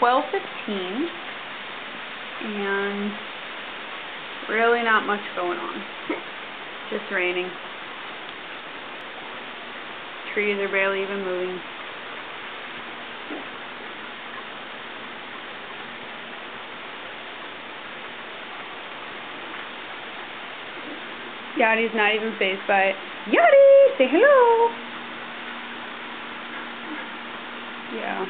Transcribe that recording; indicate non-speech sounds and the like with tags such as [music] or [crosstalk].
12.15 and really not much going on. [laughs] Just raining. Trees are barely even moving. Yachty's not even fazed by it. Yachty! Say hello! Yeah.